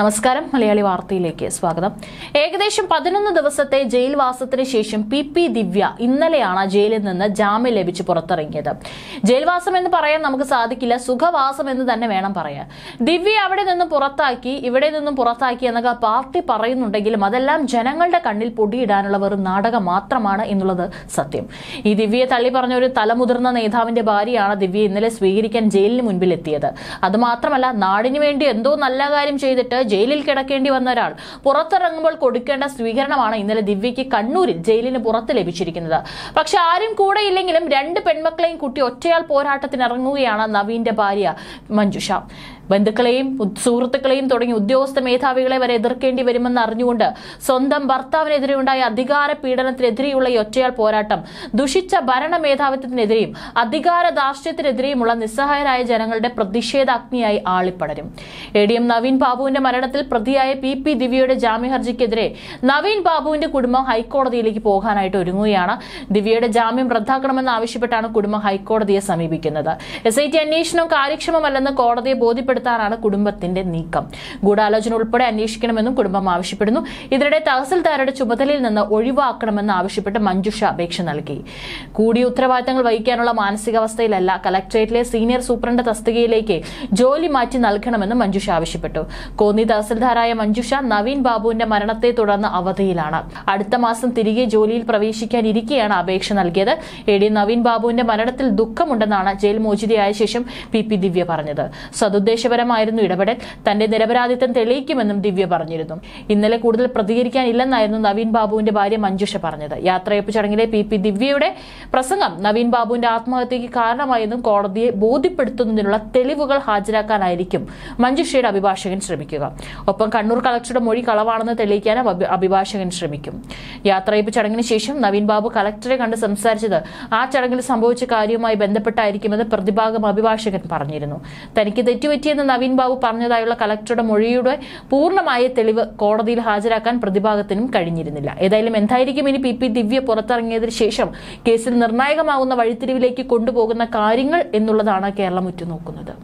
നമസ്കാരം. മലയാളി വാർത്തയിലേക്ക് സ്വാഗതം. ഏകദേശം പതിനൊന്ന് ദിവസത്തെ ജയിൽവാസത്തിന് ശേഷം പി പി ദിവ്യ ഇന്നലെയാണ് ജയിലിൽ നിന്ന് ജാമ്യം ലഭിച്ച് പുറത്തിറങ്ങിയത്. ജയിൽവാസം എന്ന് പറയാൻ നമുക്ക് സാധിക്കില്ല. സുഖവാസം എന്ന് തന്നെ വേണം പറയാൻ. ദിവ്യ അവിടെ നിന്ന് പുറത്താക്കി ഇവിടെ നിന്നും പുറത്താക്കി എന്നൊക്കെ പാർട്ടി പറയുന്നുണ്ടെങ്കിലും അതെല്ലാം ജനങ്ങളുടെ കണ്ണിൽ പൊടിയിടാനുള്ള വെറും നാടകം മാത്രമാണ് എന്നുള്ളത് സത്യം. ഈ ദിവ്യയെ തള്ളി പറഞ്ഞ ഒരു തലമുതിർന്ന നേതാവിന്റെ ഭാര്യയാണ് ദിവ്യ ഇന്നലെ സ്വീകരിക്കാൻ ജയിലിന് മുൻപിൽ എത്തിയത് അതുമാത്രമല്ല നാടിനു വേണ്ടി എന്തോ നല്ല കാര്യം ചെയ്തിട്ട് ജയിലിൽ കിടക്കേണ്ടി വന്ന ഒരാൾ. പുറത്തിറങ്ങുമ്പോൾ കൊടുക്കേണ്ട സ്വീകരണമാണ് ഇന്നലെ ദിവ്യയ്ക്ക് കണ്ണൂരിൽ ജയിലിന് പുറത്ത് ലഭിച്ചിരിക്കുന്നത്. പക്ഷെ ആരും കൂടെ ഇല്ലെങ്കിലും രണ്ട് പെൺമക്കളെയും കുട്ടി ഒറ്റയാൾ പോരാട്ടത്തിന് ഇറങ്ങുകയാണ് നവീന്റെ ഭാര്യ മഞ്ജുഷ. ബന്ധുക്കളെയും സുഹൃത്തുക്കളെയും തുടങ്ങി ഉദ്യോഗസ്ഥ മേധാവികളെ വരെ എതിർക്കേണ്ടി വരുമെന്ന് അറിഞ്ഞുകൊണ്ട് സ്വന്തം ഭർത്താവിനെതിരെയുണ്ടായ അധികാര പീഡനത്തിനെതിരെയുള്ള ഈ ഒറ്റയാൾ പോരാട്ടം ദുഷിച്ച ഭരണ മേധാവിത്വത്തിനെതിരെയും അധികാര ധാർഷ്ട്യത്തിനെതിരെയുമുള്ള നിസ്സഹായരായ ജനങ്ങളുടെ പ്രതിഷേധാഗ്നിയായി ആളിപ്പടരും. എ ഡി എം നവീൻ ബാബുവിന്റെ മരണത്തിൽ പ്രതിയായ പി പി ദിവ്യയുടെ ജാമ്യഹർജിക്കെതിരെ നവീൻ ബാബുവിന്റെ കുടുംബം ഹൈക്കോടതിയിലേക്ക് പോകാനായിട്ട് ഒരുങ്ങുകയാണ്. ദിവ്യയുടെ ജാമ്യം റദ്ദാക്കണമെന്ന് ആവശ്യപ്പെട്ടാണ് കുടുംബം ഹൈക്കോടതിയെ സമീപിക്കുന്നത്. എസ് ഐ ടി അന്വേഷണം കാര്യക്ഷമമല്ലെന്ന് കോടതിയെ ബോധ്യപ്പെടുത്താനാണ് കുടുംബത്തിന്റെ നീക്കം. ഗൂഢാലോചന ഉൾപ്പെടെ അന്വേഷിക്കണമെന്നും കുടുംബം ആവശ്യപ്പെടുന്നു. ഇതിനിടെ തഹസിൽദാരുടെ ചുമതലയിൽ നിന്ന് ഒഴിവാക്കണമെന്ന് ആവശ്യപ്പെട്ട് മഞ്ജുഷ അപേക്ഷ നൽകി. കൂടിയ ഉത്തരവാദിത്തങ്ങൾ വഹിക്കാനുള്ള മാനസികാവസ്ഥയിലല്ല കലക്ടറേറ്റിലെ സീനിയർ സൂപ്രണ്ട് തസ്തികയിലേക്ക് ജോലി മാറ്റി നൽകണമെന്ന് മഞ്ജുഷ ആവശ്യപ്പെട്ടു. കോന്നി തഹസിൽദാരായ മഞ്ജുഷ നവീൻ ബാബുവിന്റെ മരണത്തെ തുടർന്ന് അവധിയിലാണ്. അടുത്ത മാസം തിരികെ ജോലിയിൽ പ്രവേശിക്കാനിരിക്കെയാണ് അപേക്ഷ നൽകിയത്. എ ഡി നവീൻ ബാബുവിന്റെ മരണത്തിൽ ദുഃഖമുണ്ടെന്നാണ് ജയിൽ മോചിതയായ ശേഷം പി പി ദിവ്യ പറഞ്ഞത്. സതുദ്ദേശപരമായിരുന്നു ഇടപെടൽ. തന്റെ നിരപരാധിത്വം തെളിയിക്കുമെന്നും ദിവ്യ പറഞ്ഞിരുന്നു. ഇന്നലെ കൂടുതൽ പ്രതികരിക്കാനില്ലെന്നായിരുന്നു നവീൻ ബാബുവിന്റെ ഭാര്യ മഞ്ജുഷ പറഞ്ഞത്. യാത്രയപ്പ് ചടങ്ങിലെ പി പി ദിവ്യയുടെ പ്രസംഗം നവീൻ ബാബുവിന്റെ ആത്മഹത്യക്ക് കാരണമായെന്നും കോടതിയെ ബോധ്യപ്പെടുത്തുന്നതിനുള്ള തെളിവുകൾ ഹാജരാക്കാനായിരിക്കും മഞ്ജുഷയുടെ അഭിഭാഷകൻ ശ്രമിക്കുക. ഒപ്പം കണ്ണൂർ കളക്ടറുടെ മൊഴി കളവാണെന്ന് തെളിയിക്കാനും അഭിഭാഷകൻ ശ്രമിക്കും. യാത്രയപ്പ് ചടങ്ങിന് ശേഷം നവീൻ ബാബു കളക്ടറെ കണ്ട് സംസാരിച്ചത് ആ ചടങ്ങിൽ സംഭവിച്ച കാര്യവുമായി ബന്ധപ്പെട്ടായിരിക്കുമെന്ന് പ്രതിഭാഗം അഭിഭാഷകൻ പറഞ്ഞിരുന്നു. തനിക്ക് തെറ്റുപറ്റിയെന്ന് എന്ന് നവീൻ ബാബു പറഞ്ഞതായുള്ള കളക്ടറുടെ മൊഴിയുടെ പൂർണമായ തെളിവ് കോടതിയിൽ ഹാജരാക്കാൻ പ്രതിഭാഗത്തിനും കഴിഞ്ഞിരുന്നില്ല. ഏതായാലും എന്തായിരിക്കും ഇനി പി പി ദിവ്യ പുറത്തിറങ്ങിയതിനു ശേഷം കേസിൽ നിർണായകമാവുന്ന വഴിത്തിരിവിലേക്ക് കൊണ്ടുപോകുന്ന കാര്യങ്ങൾ എന്നുള്ളതാണ് കേരളം ഉറ്റുനോക്കുന്നത്.